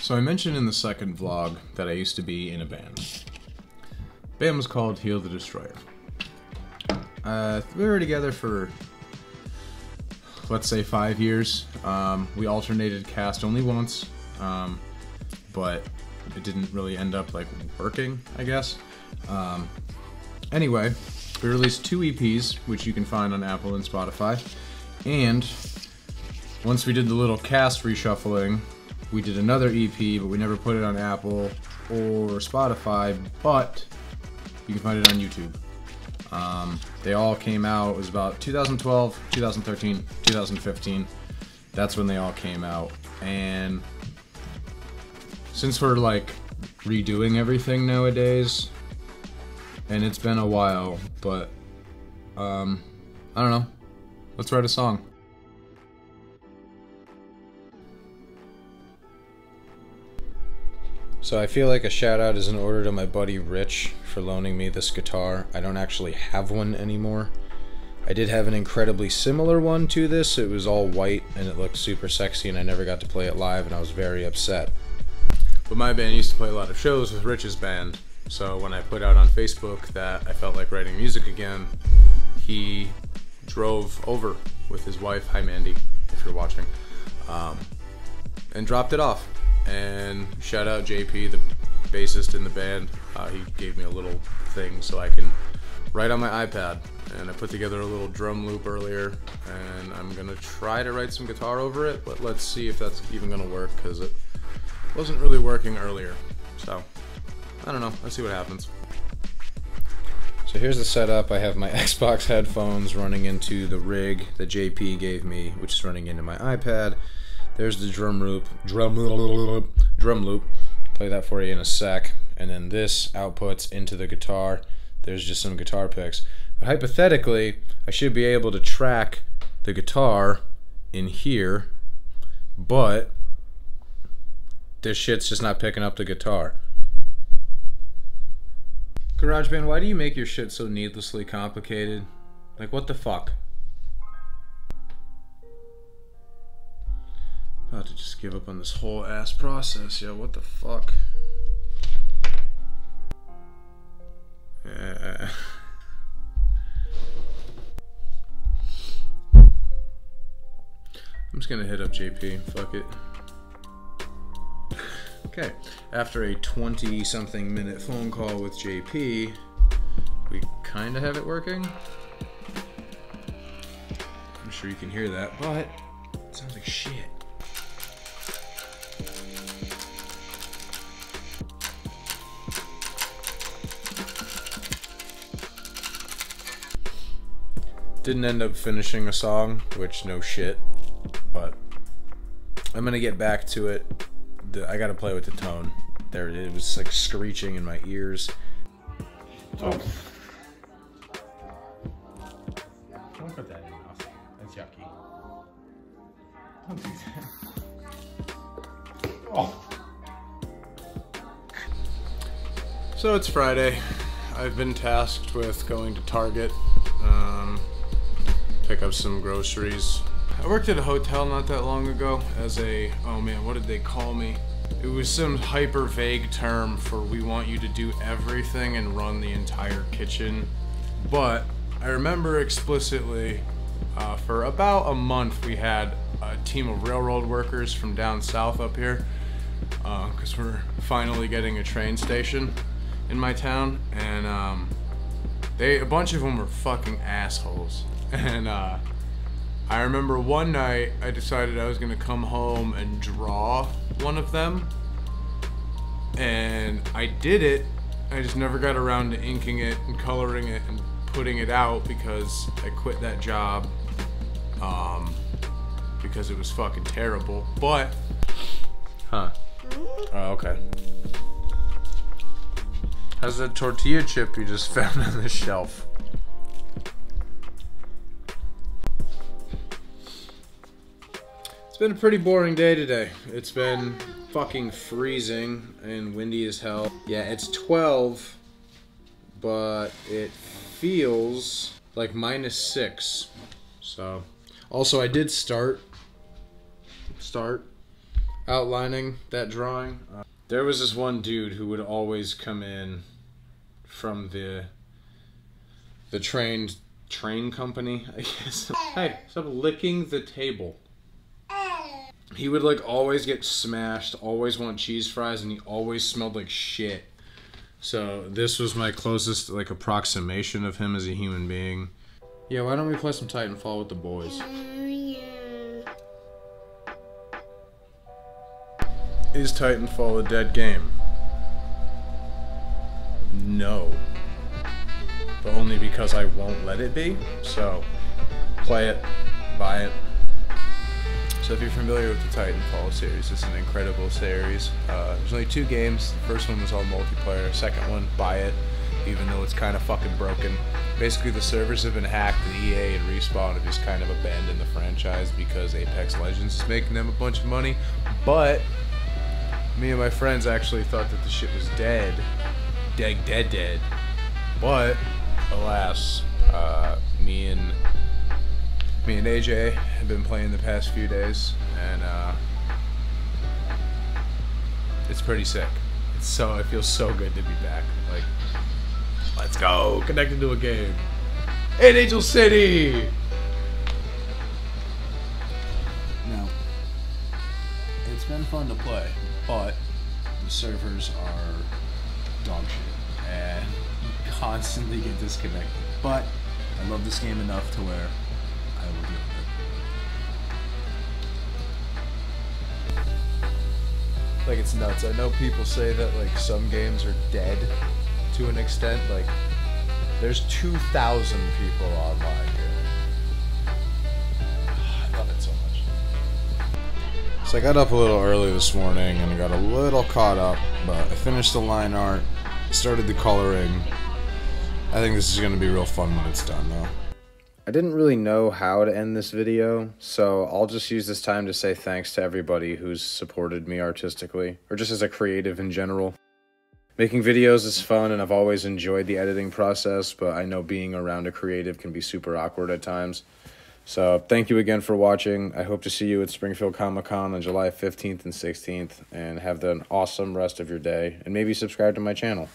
So I mentioned in the second vlog that I used to be in a band. Band was called Heal the Destroyer. Uh, we were together for let's say five years. Um, we alternated cast only once, um, but it didn't really end up like working, I guess. Um, anyway, we released two EPs, which you can find on Apple and Spotify, and once we did the little cast reshuffling, we did another EP, but we never put it on Apple or Spotify, but you can find it on YouTube. Um, they all came out, it was about 2012, 2013, 2015. That's when they all came out. And since we're like redoing everything nowadays, and it's been a while, but um, I don't know. Let's write a song. So I feel like a shout out is in order to my buddy Rich for loaning me this guitar. I don't actually have one anymore. I did have an incredibly similar one to this. It was all white and it looked super sexy and I never got to play it live and I was very upset. But my band used to play a lot of shows with Rich's band. So when I put out on Facebook that I felt like writing music again, he drove over with his wife, hi Mandy, if you're watching, um, and dropped it off. And shout out JP, the bassist in the band. Uh, he gave me a little thing so I can write on my iPad. And I put together a little drum loop earlier, and I'm gonna try to write some guitar over it, but let's see if that's even gonna work because it wasn't really working earlier. So, I don't know. Let's see what happens. So here's the setup. I have my Xbox headphones running into the rig that JP gave me, which is running into my iPad. There's the drum loop, drum loop. drum loop. Play that for you in a sec. And then this outputs into the guitar. There's just some guitar picks. But hypothetically, I should be able to track the guitar in here, but this shit's just not picking up the guitar. GarageBand, why do you make your shit so needlessly complicated? Like, what the fuck? About to just give up on this whole ass process, yo. What the fuck? Yeah. I'm just gonna hit up JP. Fuck it. Okay, after a 20 something minute phone call with JP, we kind of have it working. I'm sure you can hear that, but it sounds like shit. Didn't end up finishing a song, which no shit, but I'm gonna get back to it. I gotta play with the tone. There, it was like screeching in my ears. Oh. Don't put that in your mouth. That's yucky. Don't do that. Oh. So it's Friday. I've been tasked with going to Target, um, pick up some groceries. I worked at a hotel not that long ago as a, oh man, what did they call me? It was some hyper vague term for we want you to do everything and run the entire kitchen. But I remember explicitly uh, for about a month we had a team of railroad workers from down south up here because uh, we're finally getting a train station in my town and um, they a bunch of them were fucking assholes and uh, I remember one night I decided I was gonna come home and draw one of them. And I did it. I just never got around to inking it and coloring it and putting it out because I quit that job. Um, because it was fucking terrible. But, huh? Oh, okay. How's that tortilla chip you just found on the shelf? It's been a pretty boring day today. It's been fucking freezing and windy as hell. Yeah, it's 12, but it feels like minus 6. So, also I did start start outlining that drawing. Uh, there was this one dude who would always come in from the the train train company, I guess. hey, stop licking the table. He would like always get smashed, always want cheese fries, and he always smelled like shit. So this was my closest like approximation of him as a human being. Yeah, why don't we play some Titanfall with the boys? Is Titanfall a dead game? No. But only because I won't let it be. So, play it, buy it. So if you're familiar with the Titanfall series, it's an incredible series. Uh, there's only two games. The first one was all multiplayer. Second one, buy it, even though it's kind of fucking broken. Basically, the servers have been hacked, and EA and Respawn have just kind of abandoned the franchise because Apex Legends is making them a bunch of money. But me and my friends actually thought that the shit was dead. Dead, dead, dead. But, alas, uh, me and me and AJ have been playing the past few days, and uh, it's pretty sick. It's so it feels so good to be back. Like, let's go, connected to a game. In Angel City. Now, it's been fun to play, but the servers are dog shit, constantly get disconnected. But I love this game enough to where I will deal with it. Like it's nuts. I know people say that like some games are dead to an extent. Like there's 2,000 people online here. I love it so much. So I got up a little early this morning and got a little caught up, but I finished the line art, started the coloring. I think this is going to be real fun when it's done though. I didn't really know how to end this video, so I'll just use this time to say thanks to everybody who's supported me artistically, or just as a creative in general. Making videos is fun and I've always enjoyed the editing process, but I know being around a creative can be super awkward at times. So thank you again for watching. I hope to see you at Springfield Comic Con on July 15th and 16th, and have an awesome rest of your day, and maybe subscribe to my channel.